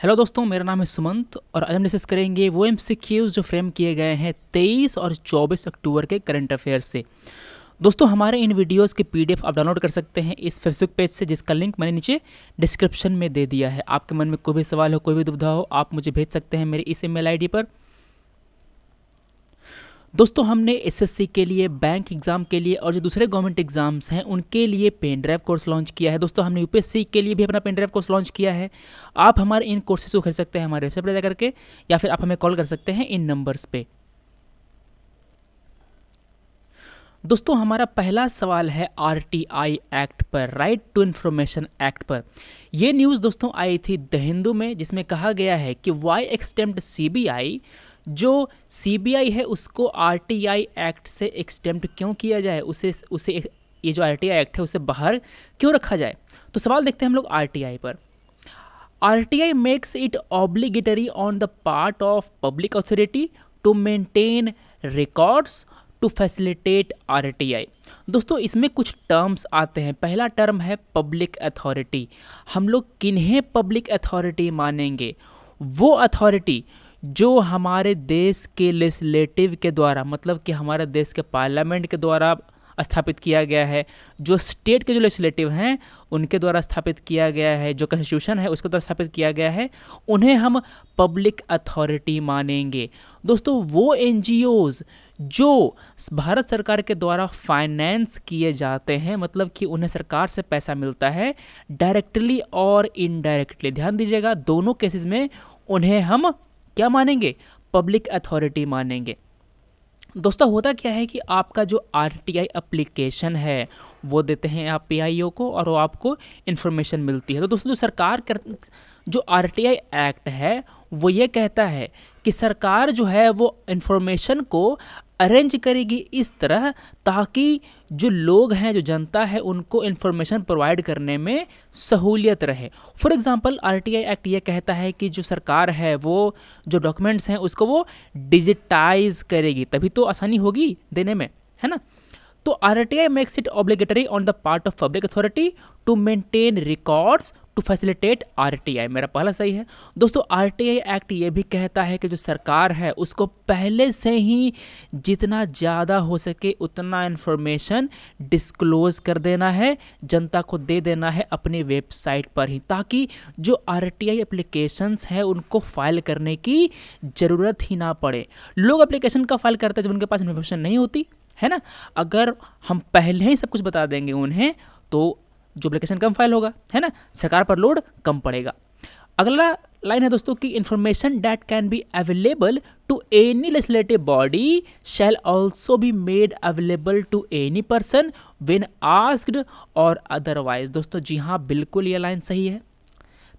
Hello दोस्तों, मेरा नाम है सुमंत और आज हम डिस्कस करेंगे वो एम जो फ्रेम किए गए हैं 23 और 24 अक्टूबर के करंट अफेयर्स से। दोस्तों, हमारे इन वीडियोस के पीडीएफ आप डाउनलोड कर सकते हैं इस फेसबुक पेज से, जिसका लिंक मैंने नीचे डिस्क्रिप्शन में दे दिया है। आपके मन में कोई भी सवाल हो, कोई भी दुविधा हो, आप मुझे भेज सकते हैं मेरे इस ईमेल आईडी पर। दोस्तों, हमने एसएससी के लिए बैंक एग्ज़ाम के लिए और जो दूसरे गवर्नमेंट एग्ज़ाम्स हैं, उनके लिए पेन ड्राइव कोर्स लॉन्च किया है। दोस्तों, हमने यूपीएससी के लिए भी अपना पेन ड्राइव कोर्स लॉन्च किया है। आप हमारे इन कोर्सेज को खरीद सकते हैं हमारे वेबसाइट पर जाकर के, या फिर आप हमें कॉल कर सकते हैं इन नंबर्स पे। दोस्तों, हमारा पहला सवाल है आरटीआई एक्ट पर राइट टू इन्फॉर्मेशन एक्ट पर। यह न्यूज़ दोस्तों, आई थी द हिंदू में, जिसमें कहा गया है कि वाई एक्सटेम्प्ट सीबीआई जो सीबीआई है, उसको आरटीआई एक्ट से एक्सटेम्प्ट क्यों किया जाए? उसे उसे ये जो आरटीआई एक्ट है, उसे बाहर क्यों रखा जाए? तो सवाल देखते हैं हम लोग आरटीआई पर। RTI makes it obligatory on the part of public authority to maintain records to facilitate RTI दोस्तों, इसमें कुछ टर्म्स आते हैं। पहला टर्म है पब्लिक अथॉरिटी हम लोग किन्हें पब्लिक अथॉरिटी मानेंगे? वो अथॉरिटी जो हमारे देश के लेजिस्लेटिव के द्वारा मतलब कि हमारे देश के पार्लियामेंट के द्वारा स्थापित किया गया है, जो स्टेट के जो लेजिस्लेटिव हैं, उनके द्वारा स्थापित किया गया है, जो कॉन्स्टिट्यूशन है, उसके द्वारा स्थापित किया गया है, उन्हें हम पब्लिक अथॉरिटी मानेंगे। दोस्तों, वो एन जो भारत सरकार के द्वारा फाइनेंस किए जाते हैं मतलब कि उन्हें सरकार से पैसा मिलता है डायरेक्टली और इनडायरेक्टली ध्यान दीजिएगा, दोनों केसेस में उन्हें हम क्या मानेंगे? पब्लिक अथॉरिटी मानेंगे। दोस्तों, होता क्या है कि आपका जो आर टी आई है, वो देते हैं आप पी आई ओ को और वो आपको इन्फॉर्मेशन मिलती है। तो दोस्तों, जो सरकार कर, जो आर टी आई एक्ट है, वो ये कहता है कि सरकार जो है वो इन्फॉर्मेशन को अरेंज करेगी इस तरह ताकि जो लोग हैं, जो जनता है, उनको इन्फॉर्मेशन प्रोवाइड करने में सहूलियत रहे। फॉर एग्ज़ाम्पल आरटीआई एक्ट ये कहता है कि जो सरकार है, वो जो डॉक्यूमेंट्स हैं, उसको वो डिजिटाइज करेगी। तभी तो आसानी होगी देने में, है ना? तो R T I makes it obligatory on the part of public authority to maintain records to facilitate RTI मेरा पहला सही है। दोस्तों आरटीआई एक्ट ये भी कहता है कि जो सरकार है, उसको पहले से ही जितना ज़्यादा हो सके उतना इन्फॉर्मेशन डिस्क्लोज कर देना है, जनता को दे देना है अपनी वेबसाइट पर ही, ताकि जो आरटीआई एप्लीकेशंस हैं, उनको फ़ाइल करने की ज़रूरत ही ना पड़े। लोग एप्लीकेशन का फ़ाइल करते हैं जब उनके पास इन्फॉर्मेशन नहीं होती, है ना? अगर हम पहले ही सब कुछ बता देंगे उन्हें तो जो एप्लीकेशन कम फ़ाइल होगा, है ना? सरकार पर लोड कम पड़ेगा। अगला लाइन है दोस्तों कि information that can be available to any legislative body shall also be made available to any person when asked और अदरवाइज़ दोस्तों, जी हाँ बिल्कुल ये लाइन सही है।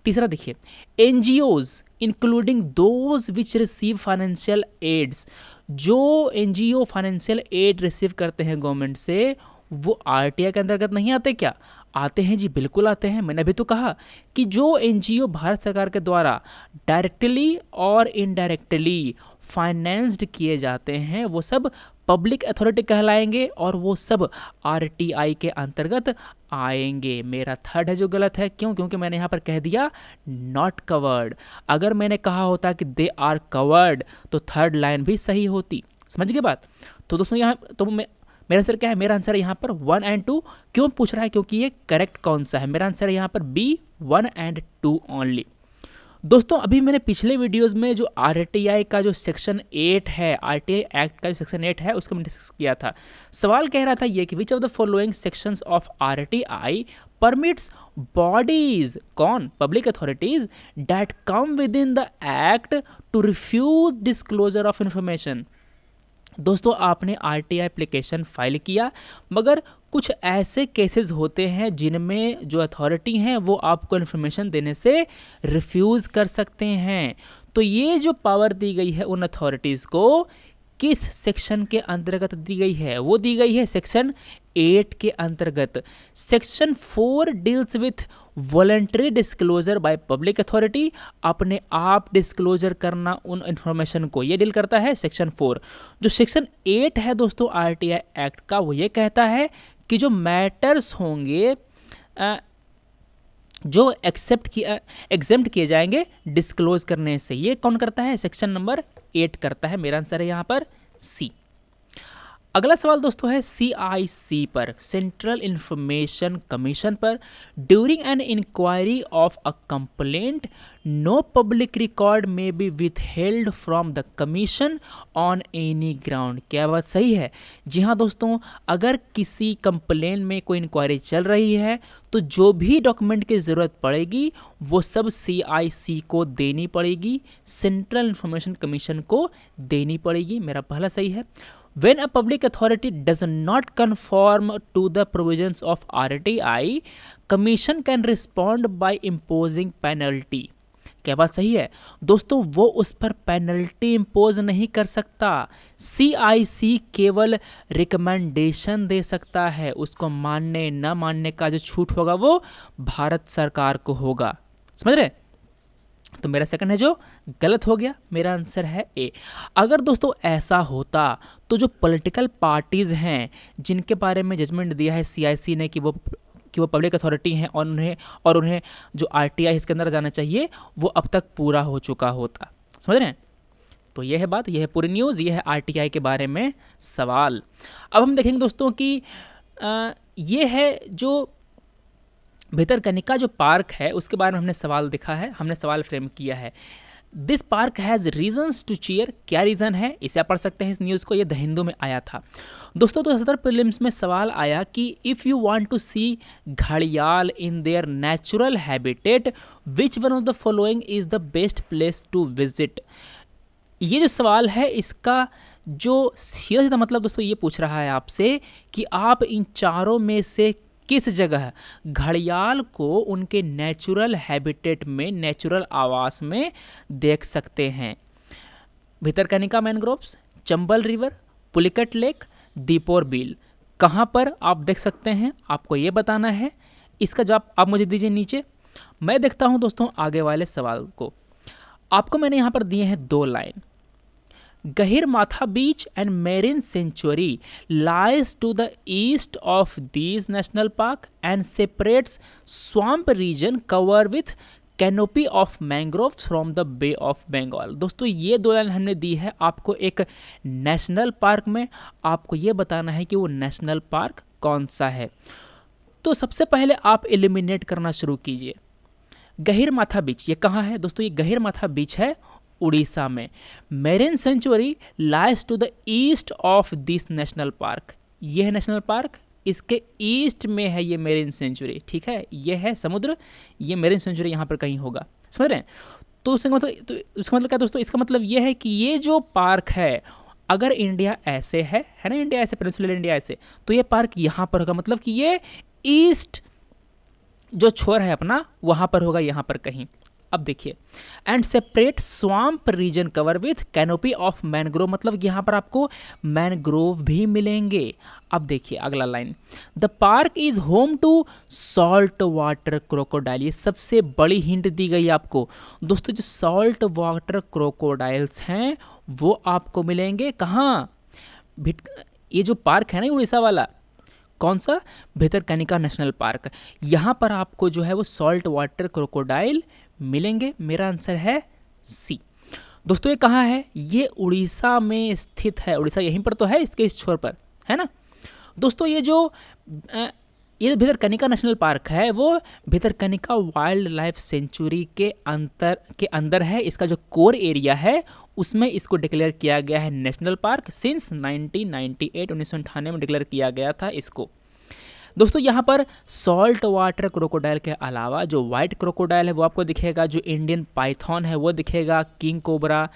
तीसरा देखिए N G Os including those which receive financial aids जो N G O financial aid receive करते हैं गवर्नमेंट से, वो आर टी आई के अंतर्गत नहीं आते क्या? आते हैं? जी, बिल्कुल आते हैं। मैंने अभी तो कहा कि जो एनजीओ भारत सरकार के द्वारा डायरेक्टली और इनडायरेक्टली फाइनेंस्ड किए जाते हैं, वो सब पब्लिक अथॉरिटी कहलाएँगे और वो सब आरटीआई के अंतर्गत आएँगे। मेरा थर्ड है जो गलत है। क्यों? क्योंकि मैंने यहाँ पर कह दिया नॉट कवर्ड अगर मैंने कहा होता कि दे आर कवर्ड तो थर्ड लाइन भी सही होती। समझ गए बात? तो दोस्तों यहाँ तो मैं मेरा आंसर क्या है? मेरा आंसर यहाँ पर वन एंड टू क्यों पूछ रहा है? क्योंकि ये करेक्ट कौन सा है? मेरा आंसर है यहाँ पर B one and two only दोस्तों, अभी मैंने पिछले वीडियोस में जो आरटीआई का जो सेक्शन एट है आर एक्ट का जो सेक्शन एट है, उसको मैंने डिस्कस किया था। सवाल कह रहा था ये कि which of the following sections of RTI permits bodies कौन? Public authorities that come within the act to refuse disclosure of information दोस्तों, आपने आर टी एप्लीकेशन फ़ाइल किया, मगर कुछ ऐसे केसेस होते हैं जिनमें जो अथॉरिटी हैं, वो आपको इन्फॉर्मेशन देने से रिफ्यूज़ कर सकते हैं। तो ये जो पावर दी गई है उन अथॉरिटीज़ को, किस सेक्शन के अंतर्गत दी गई है? वो दी गई है सेक्शन एट के अंतर्गत। Section four deals with voluntary disclosure by public authority अपने आप डिस्क्लोजर करना उन इन्फॉर्मेशन को ये डील करता है सेक्शन फोर जो सेक्शन एट है दोस्तों आरटीआई एक्ट का वो ये कहता है कि जो मैटर्स होंगे आ, जो एक्सेप्ट किया एग्जेम्प्ट किए जाएँगे डिस्क्लोज करने से ये कौन करता है? सेक्शन नंबर एट करता है। मेरा आंसर है यहाँ पर सी अगला सवाल दोस्तों है सी आई सी पर सेंट्रल इंफॉर्मेशन कमीशन पर during an inquiry of a complaint no public record may be withheld from the commission on any ground क्या बात सही है? जी हाँ दोस्तों, अगर किसी कंप्लेन में कोई इंक्वायरी चल रही है तो जो भी डॉक्यूमेंट की ज़रूरत पड़ेगी, वो सब सी को देनी पड़ेगी सेंट्रल इंफॉर्मेशन कमीशन को देनी पड़ेगी। मेरा पहला सही है। When a public authority does not conform to the provisions of RTI, commission can respond by imposing penalty. क्या बात सही है दोस्तों वो उस पर पेनल्टी इम्पोज नहीं कर सकता सीआईसी केवल रिकमेंडेशन दे सकता है उसको मानने न मानने का जो छूट होगा वो भारत सरकार को होगा समझ रहे तो मेरा सेकंड है जो गलत हो गया मेरा आंसर है ए अगर दोस्तों ऐसा होता तो जो पॉलिटिकल पार्टीज़ हैं जिनके बारे में जजमेंट दिया है सीआईसी ने कि वो कि वो पब्लिक अथॉरिटी हैं और उन्हें और उन्हें जो आरटीआई इसके अंदर जाना चाहिए वो अब तक पूरा हो चुका होता। समझ रहे हैं? तो यह है बात यह है पूरी न्यूज़ यह है आरटीआई के बारे में सवाल। अब हम देखेंगे दोस्तों कि आ, ये है जो भितरकनिका जो पार्क है, उसके बारे में हमने सवाल दिखा है, हमने सवाल फ्रेम किया है। This park has reasons to cheer क्या रीज़न है? इसे आप पढ़ सकते हैं इस न्यूज़ को, ये द हिंदू में आया था। दोस्तों तो सदर प्रिलिम्स में सवाल आया कि if you want to see घड़ियाल in their natural habitat which one of the following is the best place to visit ये जो सवाल है, इसका जो सीधा सीधा मतलब दोस्तों, ये पूछ रहा है आपसे कि आप इन चारों में से किस जगह घड़ियाल को उनके नेचुरल हैबिटेट में नेचुरल आवास में देख सकते हैं। Bhitarkanika mangroves Chambal river Pulicat lake Deepor Beel कहाँ पर आप देख सकते हैं? आपको ये बताना है। इसका जवाब आप मुझे दीजिए नीचे। मैं देखता हूँ दोस्तों आगे वाले सवाल को। आपको मैंने यहाँ पर दिए हैं दो line. Gahirmatha Beach and Marine Sanctuary lies to the east of these national park and separates swamp region covered with canopy of mangrove from the bay of Bengal दोस्तों, ये दो लाइन हमने दी है आपको एक नेशनल पार्क में। आपको ये बताना है कि वो नेशनल पार्क कौन सा है। तो सबसे पहले आप एलिमिनेट करना शुरू कीजिए। गहिर माथा बीच ये कहाँ है? दोस्तों, ये गहिर माथा बीच है उड़ीसा में। Marine sanctuary lies to the east of this national park. ये है नेशनल पार्क, इसके ईस्ट में है ये मेरिन सेंचुरी, ठीक है? ये है समुद्र, ये मेरिन सेंचुरी यहाँ पर कहीं होगा। समझ रहे हैं? तो उसका मतलब तो उसका मतलब क्या दोस्तों? इसका मतलब ये है कि ये जो पार्क है, अगर इंडिया ऐसे है है ना इंडिया ऐसे पेनिसुलर इंडिया ऐसे तो ये पार्क यहाँ पर होगा। मतलब कि ये ईस्ट जो छोर है अपना, वहाँ पर होगा, यहाँ पर कहीं। अब देखिए and separate swamp region cover with canopy of mangrove मतलब यहाँ पर आपको मैनग्रोव भी मिलेंगे। अब देखिए, अगला line the park is home to salt water crocodile ये सबसे बड़ी हिंट दी गई आपको। दोस्तों, जो सॉल्ट वाटर क्रोकोडाइल्स हैं, वो आपको मिलेंगे कहाँ? ये जो पार्क है ना उड़ीसा वाला? कौन सा? Bhitarkanika national park. यहाँ पर आपको जो है वो सॉल्ट वाटर क्रोकोडाइल मिलेंगे। मेरा आंसर है सी। दोस्तों, ये कहाँ है? ये उड़ीसा में स्थित है। उड़ीसा यहीं पर तो है, इसके इस छोर पर, है ना? दोस्तों, ये जो ये भितरकनिका नेशनल पार्क है, वो भितरकनिका वाइल्ड लाइफ सेंचुरी के अंतर, के अंदर है। इसका जो कोर एरिया है, उसमें इसको डिक्लेयर किया गया है नेशनल पार्क। सिंस 1998 उन्नीस में डिक्लेयर किया गया था इसको। दोस्तों, यहाँ पर सॉल्ट वाटर क्रोकोडाइल के अलावा जो वाइट क्रोकोडाइल है, वो आपको दिखेगा, जो इंडियन पाइथन है, वो दिखेगा किंग कोबरा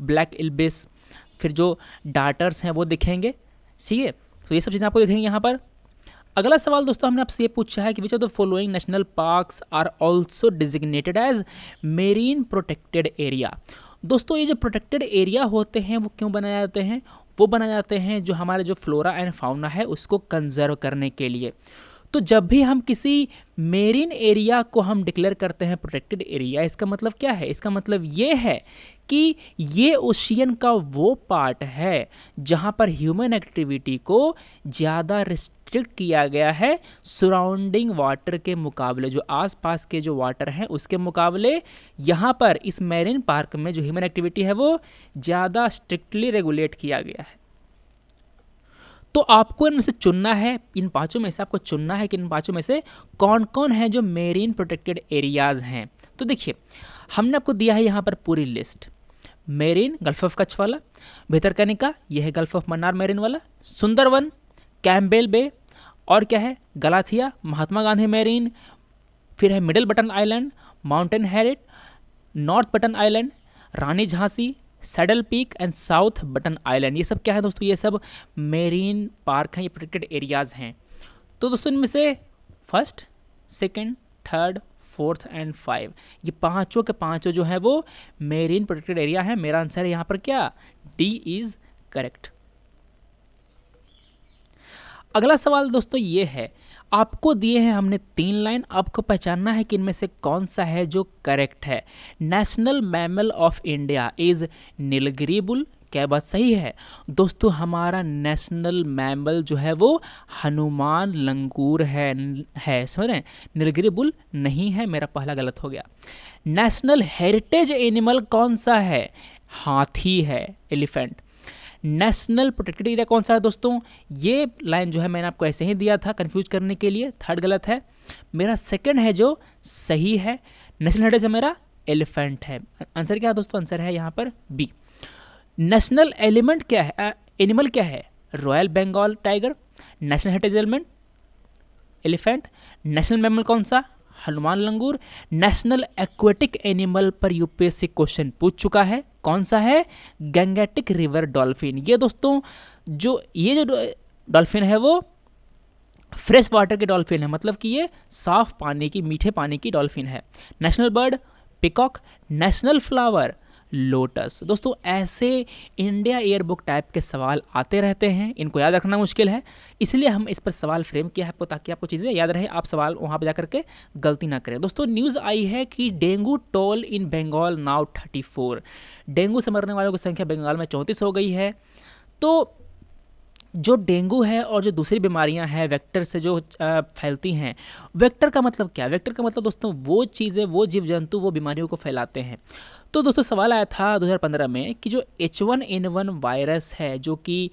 ब्लैक इल्बिस फिर जो डाटर्स हैं, वो दिखेंगे। ठीक है तो ये सब चीज़ें आपको दिखेंगी यहाँ पर। अगला सवाल दोस्तों, हमने आपसे ये पूछा है कि which of the following national parks are also designated as marine protected area दोस्तों, ये जो प्रोटेक्टेड एरिया होते हैं, वो क्यों बनाए जाते हैं? वो बनाए जाते हैं जो हमारे जो फ्लोरा एंड फाउना है, उसको कंजर्व करने के लिए। तो जब भी हम किसी मेरीन एरिया को हम डिक्लेयर करते हैं, प्रोटेक्टेड एरिया, इसका मतलब क्या है? इसका मतलब ये है कि ये ओशियन का वो पार्ट है जहाँ पर ह्यूमन एक्टिविटी को ज़्यादा रिस्ट्रिक्ट किया गया है सराउंडिंग वाटर के मुकाबले। जो आसपास के जो वाटर हैं, उसके मुकाबले यहाँ पर इस मेरीन पार्क में जो ह्यूमन एक्टिविटी है, वो ज़्यादा स्ट्रिक्टली रेगुलेट किया गया है। तो आपको इनमें से चुनना है, इन पाँचों में से आपको चुनना है कि इन पाँचों में से कौन कौन है जो मेरीन प्रोटेक्टेड एरियाज़ हैं। तो देखिए, हमने आपको दिया है यहाँ पर पूरी list marine gulf of Kutch वाला भितरकनिका यह है गल्फ ऑफ़ मन्नार मेरीन वाला सुंदरवन कैम्बेल बे और क्या है? गलाथिया महात्मा गांधी मेरीन फिर है middle button island mountain Harriet north button island Rani Jhansi saddle peak and south button island, ये सब क्या है दोस्तों? ये सब मेरीन पार्क हैं, ये प्रोटेक्टेड एरियाज़ हैं। तो दोस्तों, इनमें से first second third fourth and five ये पाँचों के पाँचों जो हैं वो मेरीन प्रोटेक्टेड एरिया है। मेरा आंसर है यहाँ पर क्या? डी इज़ करेक्ट अगला सवाल दोस्तों ये है आपको दिए हैं हमने तीन लाइन, आपको पहचानना है कि इनमें से कौन सा है जो करेक्ट है। National mammal of India is Nilgiri bull क्या बात सही है? दोस्तों, हमारा नेशनल मैमल जो है वो हनुमान लंगूर है है, समझ रहे नीलगिरी बुल नहीं है, मेरा पहला गलत हो गया। नेशनल हेरिटेज एनिमल कौन सा है? हाथी है एलिफेंट नेशनल प्रोटेक्टेड एरिया कौन सा है दोस्तों? ये लाइन जो है मैंने आपको ऐसे ही दिया था कंफ्यूज करने के लिए थर्ड गलत है। मेरा सेकंड है जो सही है। नेशनल हेरिटेज मेरा एलिफेंट है। आंसर क्या है दोस्तों? आंसर है यहाँ पर बी नेशनल एलिमेंट क्या है? एनिमल क्या है? Royal Bengal tiger national heritage element elephant national mammal कौन सा? Hanuman langur. National aquatic animal पर यूपीएससी क्वेश्चन पूछ चुका है। कौन सा है? Gangetic river dolphin. ये दोस्तों, जो, ये जो डॉल्फिन है वो फ्रेश वाटर के डॉल्फिन है। मतलब कि ये साफ़ पानी की, मीठे पानी की डॉल्फिन है। National bird peacock, national flower. Lotus. दोस्तों, ऐसे इंडिया एयरबुक टाइप के सवाल आते रहते हैं। इनको याद रखना मुश्किल है। इसलिए हम इस पर सवाल फ्रेम किया है आपको ताकि आपको चीज़ें याद रहे। आप सवाल वहाँ पर जाकर के गलती ना करें। दोस्तों न्यूज़ आई है कि dengue toll in Bengal now thirty dengue से मरने वालों की संख्या बंगाल में चौंतीस हो गई है। तो जो डेंगू है और जो दूसरी बीमारियाँ हैं वेक्टर से जो फैलती हैं वेक्टर का मतलब क्या? वेक्टर का मतलब दोस्तों, वो चीज़ें, वो जीव जंतु वो बीमारियों को फैलाते हैं। तो दोस्तों सवाल आया था 2015 में कि जो H one N one virus है, जो कि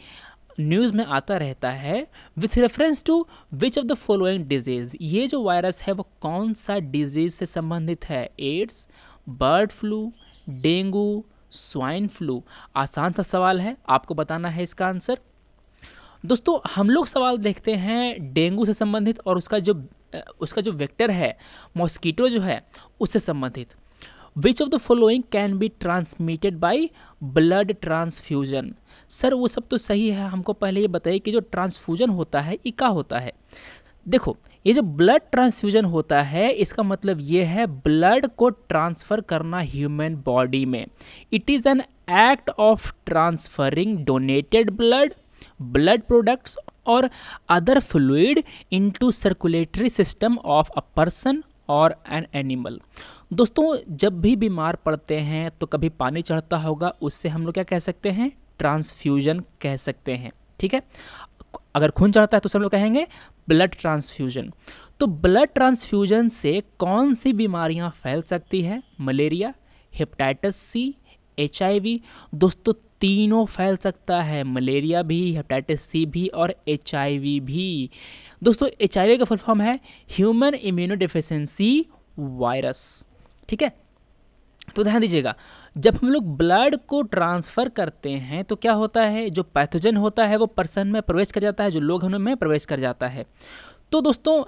न्यूज़ में आता रहता है with reference to which of the following disease ये जो वायरस है वो कौन सा डिज़ीज़ से संबंधित है? AIDS bird flu dengue swine flu आसान सा सवाल है, आपको बताना है इसका आंसर दोस्तों, हम लोग सवाल देखते हैं डेंगू से संबंधित और उसका जो उसका जो वेक्टर है मॉस्कीटो जो है, उससे संबंधित। Which of the following can be transmitted by blood transfusion sir वो सब तो सही है। हमको पहले ये बताइए कि जो ट्रांसफ्यूजन होता है, ये क्या होता है? देखो, ये जो ब्लड ट्रांसफ्यूजन होता है, इसका मतलब ये है ब्लड को ट्रांसफ़र करना ह्यूमन बॉडी में। It is an act of transferring donated blood blood products और other fluid into circulatory system of a person और एन एनिमल दोस्तों, जब भी बीमार पड़ते हैं तो कभी पानी चढ़ता होगा, उससे हम लोग क्या कह सकते हैं? ट्रांसफ्यूजन कह सकते हैं, ठीक है? अगर खून चढ़ता है तो उसे हम लोग कहेंगे ब्लड ट्रांसफ्यूजन तो ब्लड ट्रांसफ्यूजन से कौन सी बीमारियाँ फैल सकती है? मलेरिया हेपेटाइटिस सी एच दोस्तों, तीनों फैल सकता है। मलेरिया भी हेपेटाइटिस सी भी और एचआईवी भी. दोस्तों एच का फुल फॉर्म है ह्यूमन इम्यूनो डिफिशेंसी वायरस ठीक है? तो ध्यान दीजिएगा, जब हम लोग ब्लड को ट्रांसफ़र करते हैं तो क्या होता है? जो पैथोजन होता है, वो पर्सन में प्रवेश कर जाता है, जो लोग में प्रवेश कर जाता है। तो दोस्तों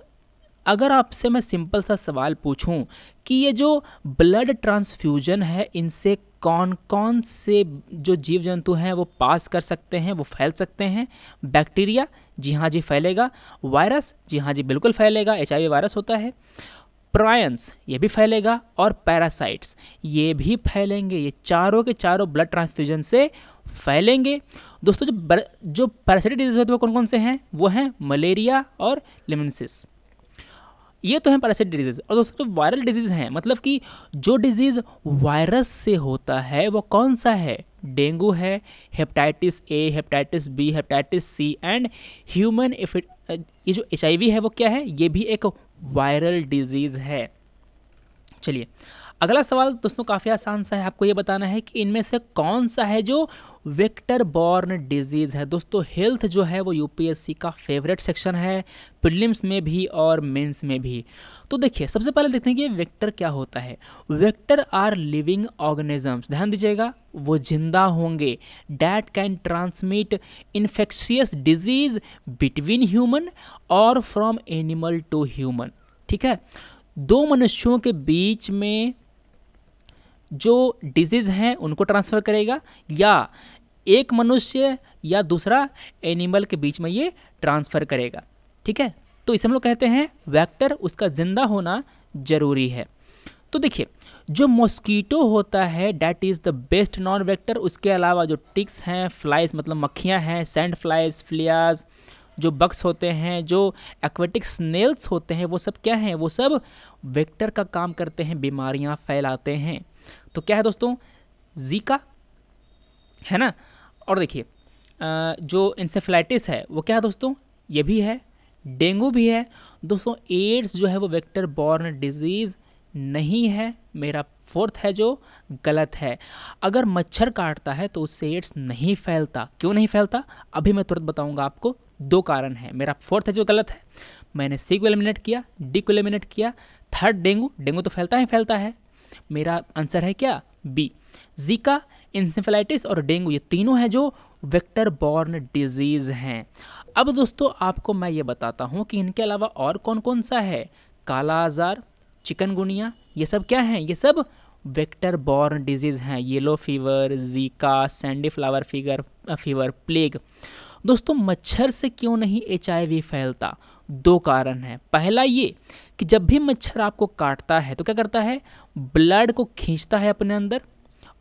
अगर आपसे मैं सिंपल सा सवाल पूछूँ कि ये जो ब्लड ट्रांसफ्यूजन है, इनसे कौन कौन से जो जीव जंतु हैं वो पास कर सकते हैं, वो फैल सकते हैं? बैक्टीरिया? जी हाँ जी, फैलेगा। वायरस? जी हाँ जी, बिल्कुल फैलेगा। एचआईवी वायरस होता है। प्रायंस? ये भी फैलेगा। और पैरासाइट्स? ये भी फैलेंगे। ये चारों के चारों ब्लड ट्रांसफ्यूजन से फैलेंगे। दोस्तों, जो जो पैरासाइटिक डिज़ीज़ होते हैं वो कौन कौन से हैं? वो हैं मलेरिया और लिमेंसिस ये तो है पैरासिट डिज़ीज़ और दोस्तों, जो वायरल डिज़ीज़ हैं मतलब कि जो डिज़ीज़ वायरस से होता है, वो कौन सा है? डेंगू है hepatitis A hepatitis B hepatitis C and human ये जो एच है, वो क्या है? ये भी एक वायरल डिज़ीज़ है। चलिए अगला सवाल, दोस्तों, काफ़ी आसान सा है। आपको ये बताना है कि इनमें से कौन सा है जो वेक्टर बॉर्न डिज़ीज़ है? दोस्तों, हेल्थ जो है वो यूपीएससी का फेवरेट सेक्शन है, प्रीलिम्स में भी और मेंस में भी। तो देखिए, सबसे पहले देखते हैं कि वेक्टर क्या होता है। Vector are living organisms. ध्यान दीजिएगा, वो ज़िंदा होंगे। That can transmit infectious disease between human और फ्रॉम एनिमल टू ह्यूमन ठीक है? दो मनुष्यों के बीच में जो डिज़ीज़ हैं, उनको ट्रांसफ़र करेगा, या एक मनुष्य या दूसरा एनिमल के बीच में ये ट्रांसफ़र करेगा। ठीक है? तो इसे हम लोग कहते हैं वेक्टर उसका ज़िंदा होना ज़रूरी है। तो देखिए, जो मॉस्कीटो होता है that is the best known vector उसके अलावा जो टिक्स हैं फ्लाइज मतलब मक्खियाँ हैं सैंड फ्लाइज फ्लियाज जो बक्स होते हैं, जो एक्वेटिक स्नेल्स होते हैं, वो सब क्या हैं? वो सब वेक्टर का काम करते हैं, बीमारियाँ फैलाते हैं। तो क्या है दोस्तों? जीका है ना? और देखिए जो इंसेफ्लाइटिस है, वो क्या है दोस्तों? ये भी है, डेंगू भी है। दोस्तों, एड्स जो है, वो वेक्टर बॉर्न डिज़ीज़ नहीं है। मेरा फोर्थ है जो, गलत है। अगर मच्छर काटता है तो उससे एड्स नहीं फैलता। क्यों नहीं फैलता? अभी मैं तुरंत बताऊँगा आपको। दो कारण है। मेरा फोर्थ है जो गलत है। मैंने सी को एलिमिनेट किया डी को एलिमिनेट किया। थर्ड डेंगू डेंगू तो फैलता ही फैलता है। मेरा आंसर है क्या? बी। जीका इंसेफेलाइटिस और डेंगू, ये तीनों हैं जो वेक्टर बॉर्न डिज़ीज़ हैं। अब दोस्तों, आपको मैं ये बताता हूँ कि इनके अलावा और कौन कौन सा है? काला आज़ार, चिकनगुनिया, ये सब क्या हैं? ये सब वेक्टर बॉर्न डिज़ीज़ हैं yellow fever Zika sandy flower fever fever plague दोस्तों, मच्छर से क्यों नहीं एचआईवी फैलता? दो कारण हैं। पहला ये कि जब भी मच्छर आपको काटता है तो क्या करता है? ब्लड को खींचता है अपने अंदर,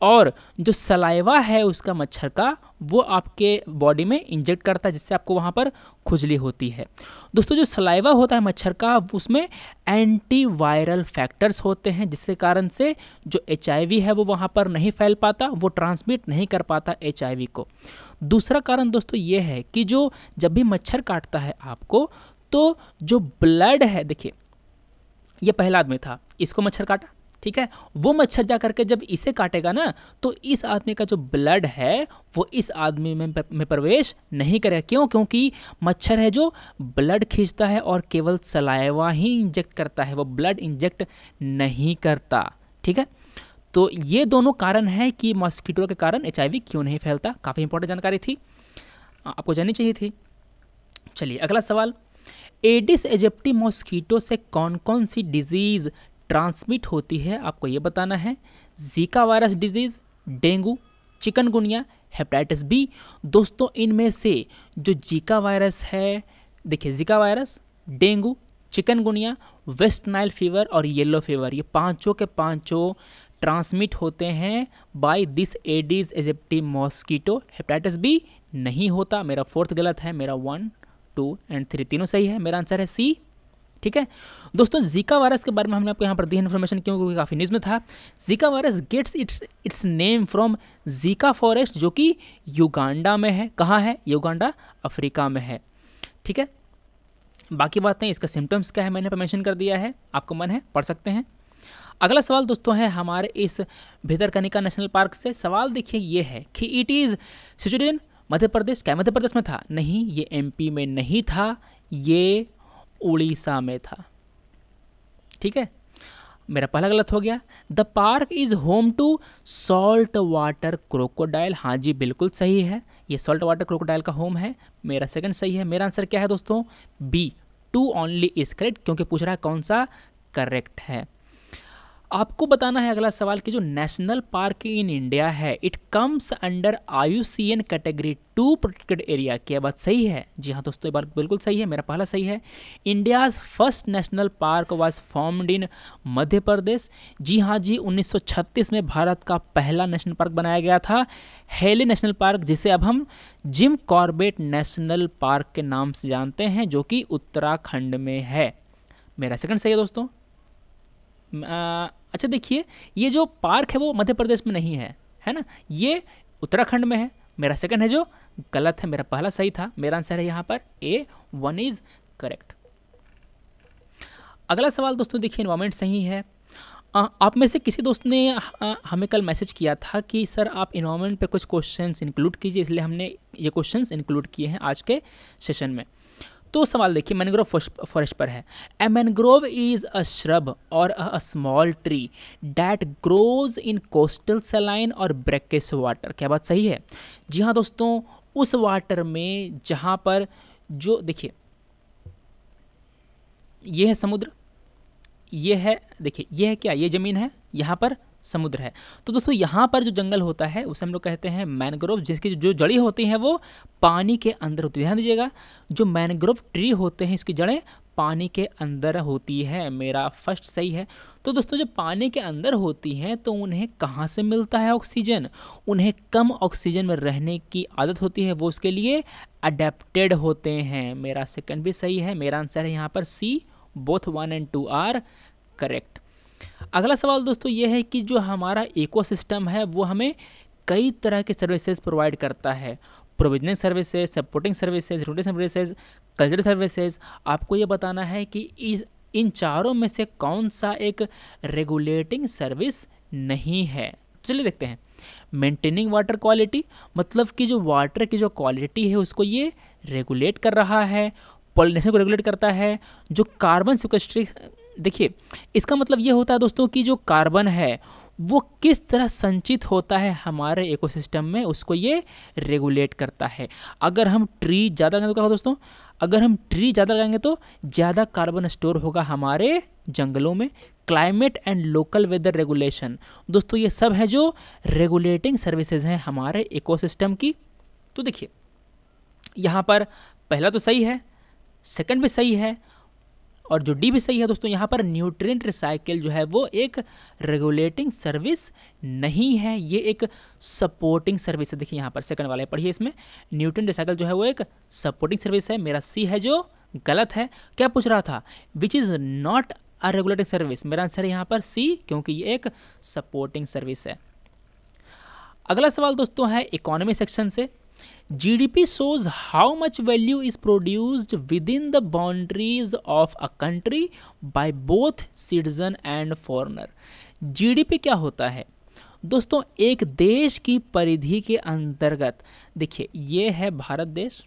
और जो सलाइवा है उसका मच्छर का, वो आपके बॉडी में इंजेक्ट करता है, जिससे आपको वहाँ पर खुजली होती है। दोस्तों, जो सलाइवा होता है मच्छर का, उसमें एंटी वायरल फैक्टर्स होते हैं, जिसके कारण से जो एचआईवी है, वो वहाँ पर नहीं फैल पाता, वो ट्रांसमिट नहीं कर पाता एचआईवी को। दूसरा कारण दोस्तों, ये है कि जो जब भी मच्छर काटता है आपको तो जो ब्लड है, देखिए, ये पहला आदमी था, इसको मच्छर काटा, ठीक है? वो मच्छर जा करके जब इसे काटेगा ना तो इस आदमी का जो ब्लड है, वो इस आदमी में में प्रवेश नहीं करेगा। क्यों? क्योंकि मच्छर है जो ब्लड खींचता है और केवल सलाइवा ही इंजेक्ट करता है, वो ब्लड इंजेक्ट नहीं करता, ठीक है? तो ये दोनों कारण हैं कि मॉस्किटो के कारण एचआईवी क्यों नहीं फैलता? काफ़ी इंपॉर्टेंट जानकारी थी। आपको जाननी चाहिए थी। चलिए, अगला सवाल। एडिस एजेप्टी मॉस्कीटो से कौन कौन सी डिज़ीज़ ट्रांसमिट होती है, आपको ये बताना है। Zika virus disease dengue, chikungunya hepatitis B दोस्तों, इनमें से जो जीका वायरस है, देखिए Zika virus dengue, chikungunya west Nile fever और येलो फीवर ये पाँचों के पाँचों ट्रांसमिट होते हैं by this aedes aegypti mosquito hepatitis B नहीं होता, मेरा फोर्थ गलत है, मेरा वन टू एंड थ्री तीनों सही है? मेरा आंसर है सी ठीक है? दोस्तों जीका वायरस के बारे में हमने आपको यहाँ पर दी इन्फॉर्मेशन क्यों क्योंकि काफ़ी न्यूज़ में था। Zika virus gets its its name from Zika forest जो कि युगांडा में है। कहाँ है? युगांडा अफ्रीका में है। ठीक है? बाकी बातें, इसका सिम्टम्स क्या है मैंने मेंशन कर दिया है। आपको मन है, पढ़ सकते हैं। अगला सवाल दोस्तों है हमारे इस भितरकनिका नेशनल पार्क से। सवाल देखिए, ये है कि it is situated in Madhya Pradesh क्या मध्य प्रदेश में था? नहीं, ये एमपी में नहीं था, ये उड़ीसा में था। ठीक है? मेरा पहला गलत हो गया। The park is home to salt water crocodile हाँ जी, बिल्कुल सही है। ये सॉल्ट वाटर क्रोकोडाइल का होम है। मेरा सेकंड सही है। मेरा आंसर क्या है दोस्तों? B two only is correct क्योंकि पूछ रहा है कौन सा करेक्ट है। आपको बताना है अगला सवाल कि जो नेशनल पार्क इन इंडिया है it comes under IUCN category two protected area क्या बात सही है? जी हाँ दोस्तों, ये बात बिल्कुल सही है, मेरा पहला सही है। India's first national park was formed in Madhya Pradesh. जी हाँ जी 1936 में भारत का पहला नेशनल पार्क बनाया गया था, हेली नेशनल पार्क, जिसे अब हम जिम कॉर्बेट नेशनल पार्क के नाम से जानते हैं, जो कि उत्तराखंड में है। मेरा सेकंड सही है दोस्तों? अच्छा देखिए, ये जो पार्क है वो मध्य प्रदेश में नहीं है है ना? ये उत्तराखंड में है, मेरा सेकंड है जो, गलत है, मेरा पहला सही था, मेरा आंसर है यहाँ पर ए वन इज़ करेक्ट अगला सवाल दोस्तों देखिए इन्वायरमेंट सही है। आप में से किसी दोस्त ने हमें कल मैसेज किया था कि, सर, आप इन्वायरमेंट पे कुछ क्वेश्चंस इंक्लूड कीजिए, इसलिए हमने ये क्वेश्चंस इंक्लूड किए हैं आज के सेशन में। तो सवाल देखिए, मैनग्रोव फॉरेस्ट पर है। A mangrove is a shrub और a small tree that grows in coastal saline और ब्रेकेस वाटर क्या बात सही है? जी हाँ दोस्तों, उस वाटर में जहाँ पर जो, देखिए, ये है समुद्र, ये है, देखिए, ये है क्या? ये ज़मीन है, यहाँ पर समुद्र है। तो दोस्तों, यहाँ पर जो जंगल होता है, उसे हम लोग कहते हैं मैनग्रोव जिसकी जो जड़ी होती हैं वो पानी के अंदर होती है। ध्यान दीजिएगा, जो मैनग्रोव ट्री होते हैं, इसकी जड़ें पानी के अंदर होती है। मेरा फ़र्स्ट सही है। तो दोस्तों, जब पानी के अंदर होती हैं तो उन्हें कहाँ से मिलता है ऑक्सीजन उन्हें कम ऑक्सीजन में रहने की आदत होती है। वो उसके लिए अडेप्टेड होते हैं। मेरा सेकंड भी सही है। मेरा आंसर है यहाँ पर C both one and two are correct अगला सवाल दोस्तों ये है कि जो हमारा इकोसिस्टम है, वो हमें कई तरह के सर्विसेज़ प्रोवाइड करता है। Provisioning services supporting services routing services cultural services आपको ये बताना है कि इस, इन चारों में से कौन सा एक रेगुलेटिंग सर्विस नहीं है। चलिए देखते हैं। मेंटेनिंग वाटर क्वालिटी मतलब कि जो वाटर की जो क्वालिटी है, उसको ये रेगुलेट कर रहा है पॉलिनेशन को रेगुलेट करता है, जो कार्बन सिक्वेस्ट्री देखिए, इसका मतलब ये होता है दोस्तों कि जो कार्बन है, वो किस तरह संचित होता है हमारे इकोसिस्टम में, उसको ये रेगुलेट करता है। अगर हम ट्री ज़्यादा लगाएँगे तो दोस्तों? अगर हम ट्री ज़्यादा लगाएँगे तो ज़्यादा कार्बन स्टोर होगा हमारे जंगलों में। Climate and local weather regulation. दोस्तों, ये सब है जो रेगुलेटिंग सर्विसेज़ हैं हमारे इकोसिस्टम की। तो देखिए, यहाँ पर पहला तो सही है, सेकंड भी सही है और जो डी भी सही है दोस्तों, यहाँ पर न्यूट्रिएंट रिसाइकिल जो है वो एक रेगुलेटिंग सर्विस नहीं है, ये एक सपोर्टिंग सर्विस है। देखिए यहाँ पर सेकंड वाले पढ़िए इसमें। न्यूट्रिएंट रिसाइकिल जो है वो एक सपोर्टिंग सर्विस है। मेरा सी है जो गलत है। क्या पूछ रहा था? Which is not a regulating service मेरा आंसर है यहाँ पर सी क्योंकि ये एक सपोर्टिंग सर्विस है। अगला सवाल दोस्तों है इकोनॉमी सेक्शन से। G D P shows how much value is produced within the boundaries of a country by both citizen and foreigner G D P क्या होता है? दोस्तों, एक देश की परिधि के अंतर्गत, देखिए, ये है भारत देश,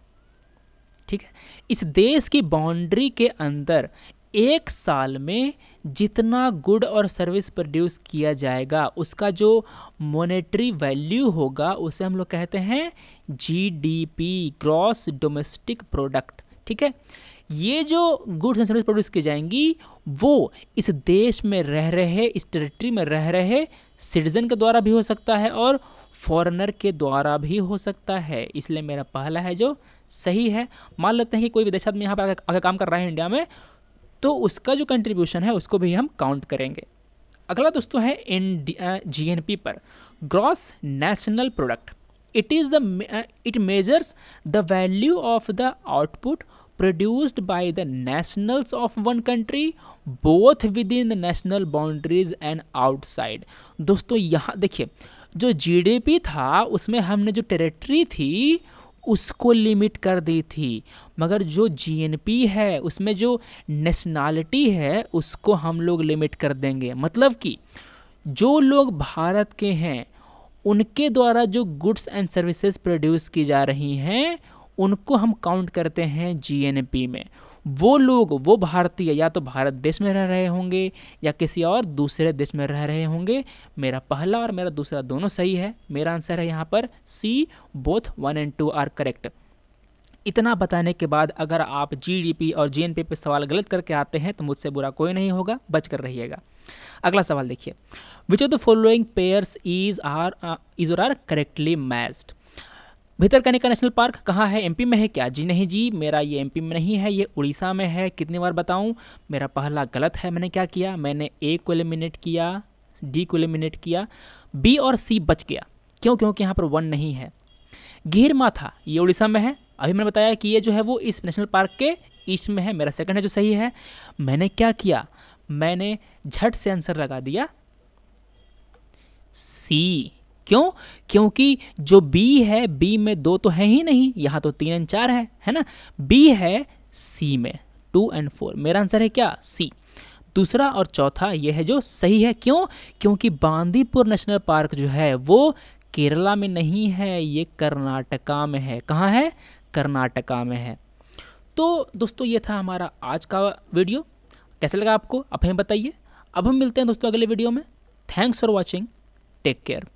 ठीक है? इस देश की बाउंड्री के अंदर एक साल में जितना गुड और सर्विस प्रोड्यूस किया जाएगा, उसका जो मोनेटरी वैल्यू होगा, उसे हम लोग कहते हैं जीडीपी ग्रॉस डोमेस्टिक प्रोडक्ट ठीक है? ये जो गुड्स एंड सर्विस प्रोड्यूस की जाएँगी, वो इस देश में रह रहे, इस टेरिटरी में रह रहे सिटीजन के द्वारा भी हो सकता है और फॉरेनर के द्वारा भी हो सकता है। इसलिए मेरा पहला है जो सही है। मान लेते हैं कि कोई विदेश आदमी यहाँ पर आगे काम कर रहा है इंडिया में तो उसका जो कंट्रीब्यूशन है, उसको भी हम काउंट करेंगे। अगला दोस्तों है इन जी एन पी पर। Gross national product it is the it measures the value of the output produced by the nationals of one country both within the national boundaries and outside दोस्तों, यहाँ देखिए, जो जीडीपी था, उसमें हमने जो territory थी उसको लिमिट कर दी थी। मगर जो जीएनपी है, उसमें जो नेशनैलिटी है, उसको हम लोग लिमिट कर देंगे। मतलब कि जो लोग भारत के हैं, उनके द्वारा जो गुड्स एंड सर्विसेज़ प्रोड्यूस की जा रही हैं, उनको हम काउंट करते हैं जीएनपी में। वो लोग, वो भारतीय या तो भारत देश में रह रहे होंगे या किसी और दूसरे देश में रह रहे होंगे। मेरा पहला और मेरा दूसरा दोनों सही है। मेरा आंसर है यहाँ पर C both one and two are correct इतना बताने के बाद अगर आप जीडीपी और जीएनपी पे सवाल गलत करके आते हैं तो मुझसे बुरा कोई नहीं होगा बच कर रहिएगा। अगला सवाल देखिए। Which of the following pairs is are is और are correctly matched Bhitarkanika national park कहाँ है? एमपी में है क्या? जी नहीं जी, मेरा ये एमपी में नहीं है, ये उड़ीसा में है। कितनी बार बताऊँ? मेरा पहला गलत है, मैंने क्या किया? मैंने ए को एलिमिनेट किया डी को एलिमिनेट किया बी और सी बच गया। क्यों? क्योंकि यहाँ पर वन नहीं है। घीर माथा, ये उड़ीसा में है। अभी मैंने बताया कि ये जो है वो इस नेशनल पार्क के ईस्ट में है। मेरा सेकंड है जो सही है। मैंने क्या किया? मैंने झट से आंसर लगा दिया सी क्यों? क्योंकि जो बी है बी में दो तो है ही नहीं, यहाँ तो तीन एंड चार है है ना? बी है सी में टू एंड फोर मेरा आंसर है क्या? सी दूसरा और चौथा यह है जो सही है, क्यों? क्योंकि बांदीपुर नेशनल पार्क जो है, वो केरला में नहीं है, ये कर्नाटका में है। कहाँ है? कर्नाटका में है। तो दोस्तों, ये था हमारा आज का वीडियो। कैसे लगा आपको? आप हमें बताइए। अब हम मिलते हैं दोस्तों अगले वीडियो में। Thanks for watching take care